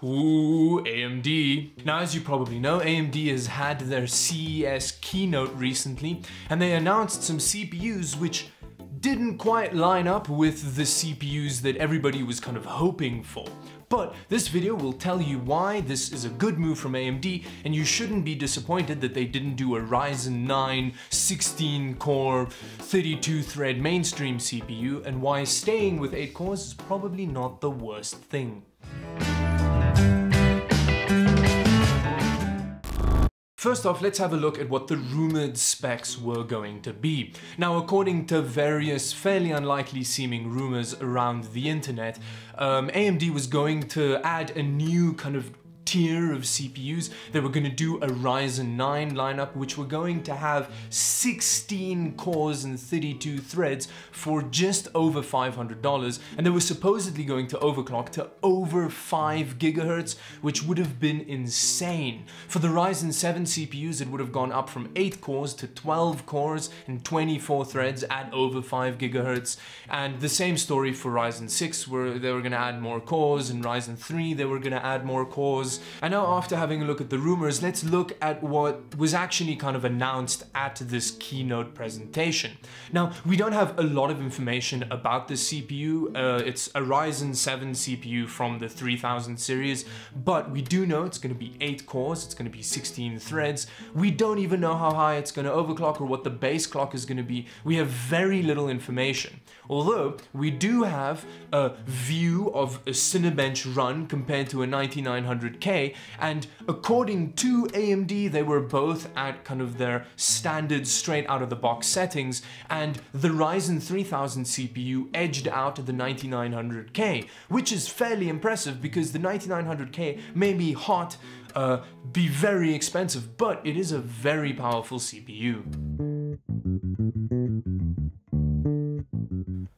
Ooh, AMD. Now, as you probably know, AMD has had their CES keynote recently, and they announced some CPUs which didn't quite line up with the CPUs that everybody was kind of hoping for. But this video will tell you why this is a good move from AMD and you shouldn't be disappointed that they didn't do a Ryzen 9 16 core 32 thread mainstream CPU and why staying with 8 cores is probably not the worst thing. First off, let's have a look at what the rumored specs were going to be. Now, according to various fairly unlikely seeming rumors around the internet, um, AMD was going to add a new kind of tier of CPUs. They were going to do a Ryzen 9 lineup, which were going to have 16 cores and 32 threads for just over $500. And they were supposedly going to overclock to over 5 gigahertz, which would have been insane. For the Ryzen 7 CPUs, it would have gone up from 8 cores to 12 cores and 24 threads at over 5 gigahertz. And the same story for Ryzen 6, where they were going to add more cores, and Ryzen 3, they were going to add more cores. And now after having a look at the rumors, let's look at what was actually kind of announced at this keynote presentation. Now, we don't have a lot of information about the CPU. Uh, it's a Ryzen 7 CPU from the 3000 series, but we do know it's going to be 8 cores, it's going to be 16 threads. We don't even know how high it's going to overclock or what the base clock is going to be. We have very little information. Although, we do have a view of a Cinebench run compared to a 9900K and according to AMD, they were both at kind of their standard straight out of the box settings, and the Ryzen 3000 CPU edged out the 9900K, which is fairly impressive because the 9900K may be hot, uh, be very expensive, but it is a very powerful CPU.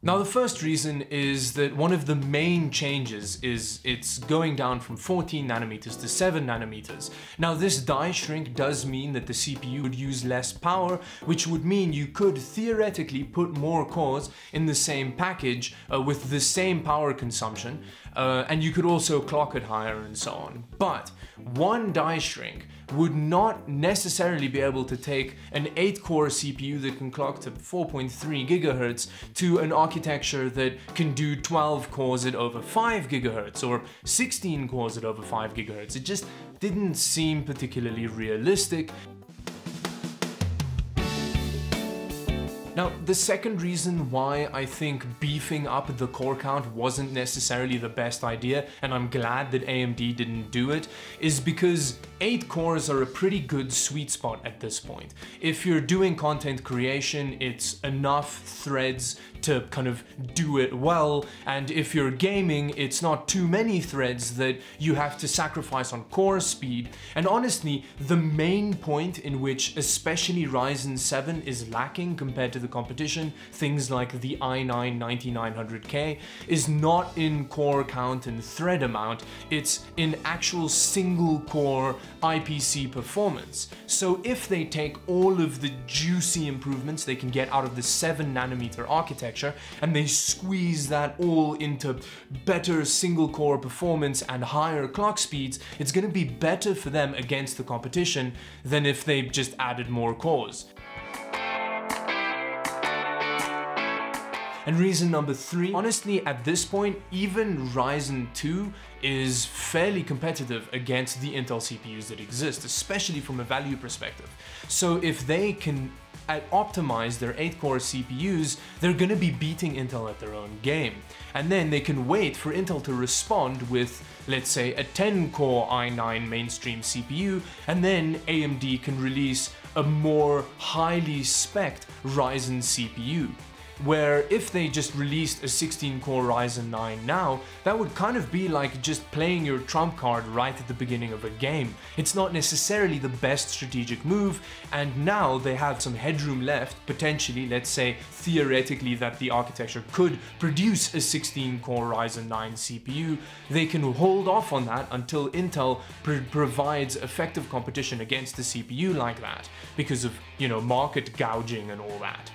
Now the first reason is that one of the main changes is it's going down from 14 nanometers to 7 nanometers. Now this die shrink does mean that the CPU would use less power, which would mean you could theoretically put more cores in the same package uh, with the same power consumption, uh, and you could also clock it higher and so on. But one die shrink would not necessarily be able to take an 8-core CPU that can clock to 4.3 gigahertz to an architecture that can do 12 cores at over 5 gigahertz or 16 cores at over 5 gigahertz. It just didn't seem particularly realistic Now, the second reason why I think beefing up the core count wasn't necessarily the best idea, and I'm glad that AMD didn't do it, is because 8 cores are a pretty good sweet spot at this point. If you're doing content creation, it's enough threads to kind of do it well, and if you're gaming, it's not too many threads that you have to sacrifice on core speed, and honestly, the main point in which especially Ryzen 7 is lacking compared to the competition, things like the i9 9900K, is not in core count and thread amount, it's in actual single core IPC performance. So if they take all of the juicy improvements they can get out of the 7 nanometer architecture and they squeeze that all into better single core performance and higher clock speeds, it's going to be better for them against the competition than if they just added more cores. And reason number three, honestly, at this point, even Ryzen 2 is fairly competitive against the Intel CPUs that exist, especially from a value perspective. So if they can uh, optimize their 8-core CPUs, they're gonna be beating Intel at their own game. And then they can wait for Intel to respond with, let's say, a 10-core i9 mainstream CPU, and then AMD can release a more highly spec'd Ryzen CPU where if they just released a 16 core Ryzen 9 now, that would kind of be like just playing your trump card right at the beginning of a game. It's not necessarily the best strategic move, and now they have some headroom left, potentially, let's say theoretically that the architecture could produce a 16 core Ryzen 9 CPU, they can hold off on that until Intel pr provides effective competition against the CPU like that, because of, you know, market gouging and all that.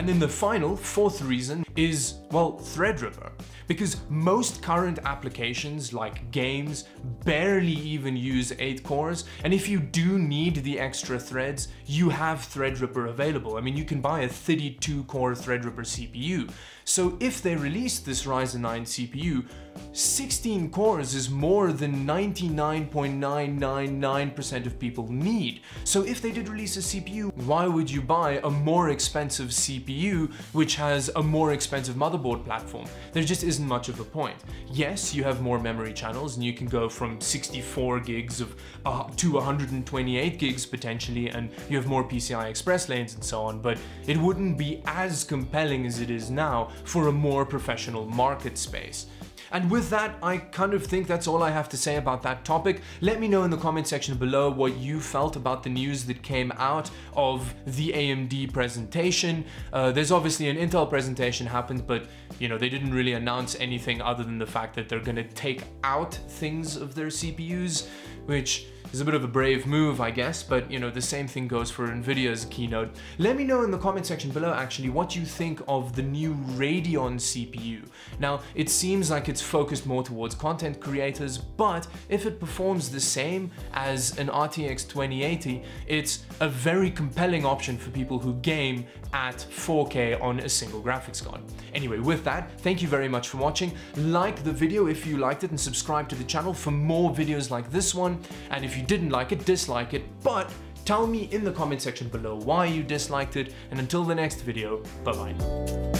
And then the final, fourth reason is, well, Threadripper. Because most current applications like games barely even use 8 cores, and if you do need the extra threads, you have Threadripper available. I mean, you can buy a 32 core Threadripper CPU. So if they release this Ryzen 9 CPU, 16 cores is more than 99.999% of people need. So if they did release a CPU, why would you buy a more expensive CPU which has a more expensive motherboard platform? There just isn't much of a point. Yes, you have more memory channels and you can go from 64 gigs of uh, to 128 gigs potentially and you have more PCI Express lanes and so on, but it wouldn't be as compelling as it is now for a more professional market space. And with that, I kind of think that's all I have to say about that topic. Let me know in the comment section below what you felt about the news that came out of the AMD presentation. Uh, there's obviously an Intel presentation happened, but you know, they didn't really announce anything other than the fact that they're gonna take out things of their CPUs, which is a bit of a brave move, I guess, but you know, the same thing goes for Nvidia's keynote. Let me know in the comment section below actually what you think of the new Radeon CPU. Now, it seems like it's focused more towards content creators, but if it performs the same as an RTX 2080, it's a very compelling option for people who game at 4K on a single graphics card. Anyway, with that, thank you very much for watching. Like the video if you liked it and subscribe to the channel for more videos like this one. And if you didn't like it, dislike it, but tell me in the comment section below why you disliked it. And until the next video, bye bye.